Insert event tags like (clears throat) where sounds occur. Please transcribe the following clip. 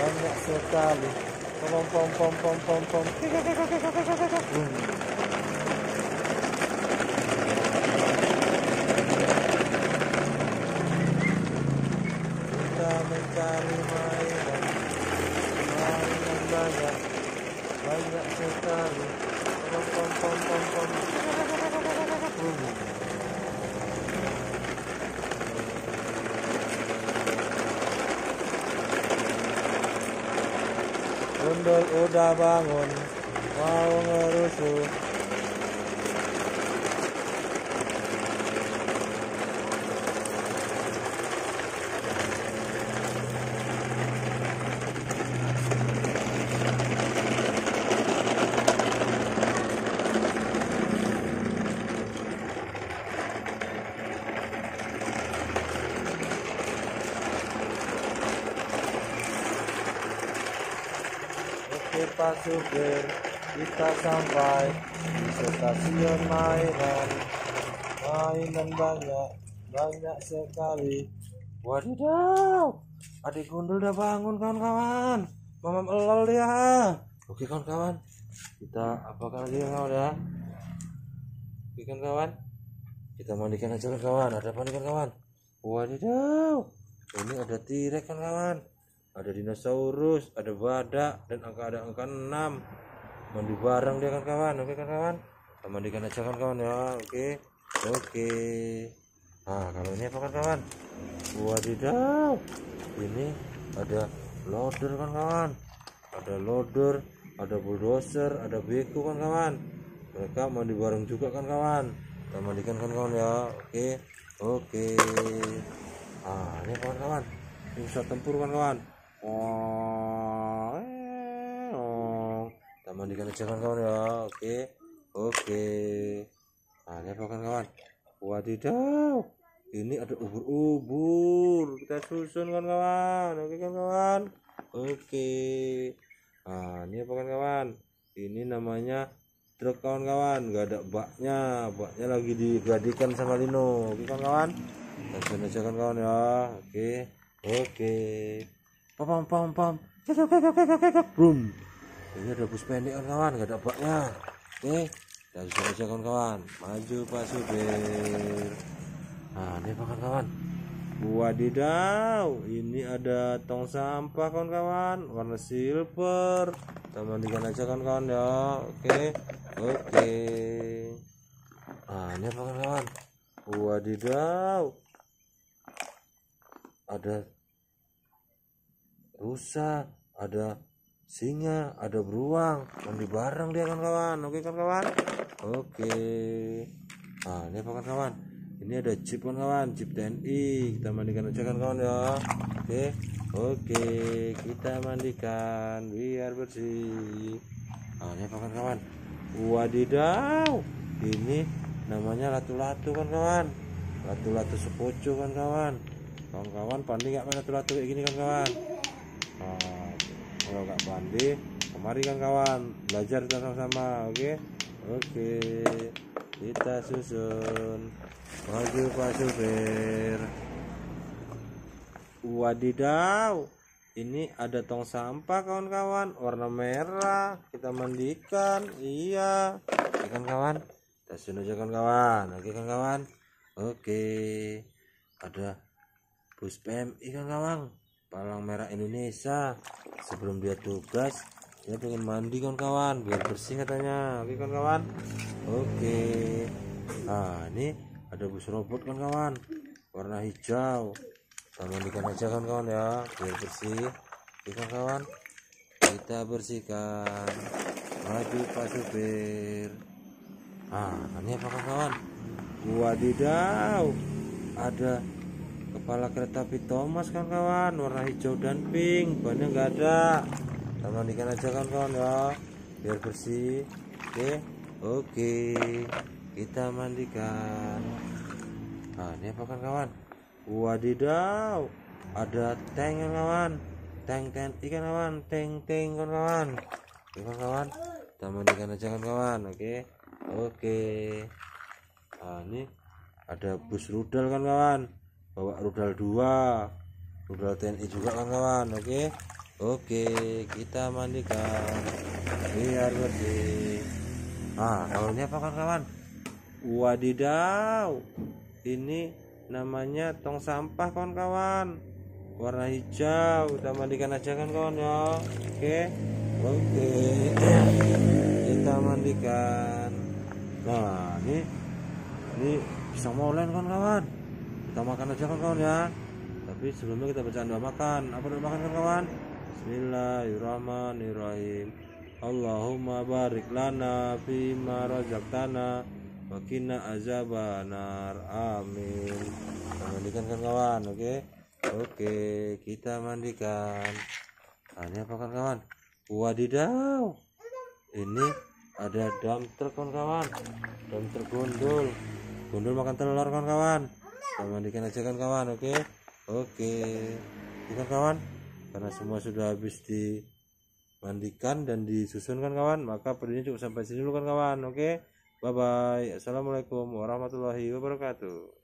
banyak, sekali. Pom pom pom pom pom pom. Kita mencari mainan, mainan banyak, banyak sekali. Pom pom pom pom pom. Gundul udah bangun, mau ngerusuh. Oke Pak Supir, kita sampai di stasiun mainan. Mainan banyak, banyak sekali. Wadidaw, adik gundul udah bangun kawan-kawan. Mamam elol dia. Oke kawan-kawan, kita apakan lagi kawan ya? Oke kan kawan, kita mandikan aja kawan. Ada apa nih kan kawan? Wadidaw, ini ada tirek kan kawan ada dinosaurus, ada badak, dan angka ada angka 6 mandi bareng dia kan kawan, oke kan kawan kita mandikan aja kan kawan ya, oke. Oke. Nah kalau ini apa kan kawan wadidaw. Ini ada loader kan kawan ada loader, ada bulldozer, ada beko kan kawan mereka mandi bareng juga kan kawan kita mandikan kan kawan ya, oke. Oke. Ah ini kawan-kawan? Ini bisa tempur kan kawan oh, eh, oh. mandikan aja kan kawan ya. Oke oke. Nah ini apa kan kawan. Wadidaw. Ini ada ubur-ubur. Kita susun kan kawan. Oke kan kawan. Oke. Nah ini apa kan kawan? Ini namanya truk kawan-kawan gak ada baknya. Baknya lagi digadikan sama Lino. Oke kan kawan. Langsung aja kan kawan ya. Oke oke pam pam pam boom ini ada bus pendek kawan. Gak ada baknya. Oke. Langsung aja kan kawan maju pak supir. Nah ini apa kawan wadidaw. Ini ada tong sampah kawan kawan warna silver. Kita mandikan aja kan kawan ya. Oke. Oke. Nah ini apa kan kawan wadidaw. Ada rusa ada singa ada beruang. Mandi bareng dia kan kawan oke kan kawan oke. Nah ini apa kan kawan ini ada chip kan kawan chip TNI kita mandikan aja kan kawan ya. Oke. Oke kita mandikan biar bersih. Nah ini apa kan kawan wadidaw! Ini namanya latu-latu kan kawan latu-latu sepoco kan kawan kawan-kawan pandai nggak main latu-latu kayak gini kan kawan kalau nggak pandai kemari kan kawan. Belajar kita sama-sama oke? Oke. Kita susun. Maju pak supir wadidaw. Ini ada tong sampah kawan-kawan. Warna merah. Kita mandikan. Iya. Oke kan kawan kita susun aja kan kawan oke kan kawan oke. Ada bus PMI kan kawan palang merah Indonesia. Sebelum dia tugas dia pengen mandi kan kawan biar bersih katanya. Oke kan kawan oke. Nah ini ada bus robot kan kawan warna hijau. Kita mandikan aja kan kawan ya biar bersih. Oke kan kawan kita bersihkan. Maju pak supir. Nah ini apa kan kawan wadidaw. Ada kepala kereta api Thomas kan kawan warna hijau dan pink. Bannya nggak ada. Kita mandikan aja kan kawan ya. Biar bersih. Oke oke. Kita mandikan. Nah ini apa kan kawan wadidaw. Ada tank kan kawan tank tank. Ikan kawan tank tank kan kawan oke kan kawan kita mandikan aja kan kawan oke oke. Nah ini ada bus rudal kan kawan bawa rudal dua. Rudal TNI juga kan kawan oke? Oke kita mandikan. Biar bersih. Ah kalau ini apa kan kawan wadidaw. Ini namanya tong sampah kawan-kawan. Warna hijau. Kita mandikan aja kan kawan ya. Oke? Oke. (clears throat) Kita mandikan. Nah ini ini bisa molen kan kawan kita makan aja kan kawan ya. Tapi sebelumnya kita baca doa makan. Apa doa makan kan kawan Bismillahirrahmanirrahim. Allahumma barik lana fima razaqtana wa qina azabannar. Amin. Kita mandikan kan kawan oke? Okay? oke okay, kita mandikan. Nah, ini apa kan kawan wadidaw. Ini ada dam truk kan kawan dam truk gondol gondol makan telur kan kawan mandikan aja kan kawan oke oke okay. kan kawan karena semua sudah habis dimandikan dan disusunkan kawan maka videonya cukup sampai sini dulu kan kawan oke? Bye bye. Assalamualaikum warahmatullahi wabarakatuh.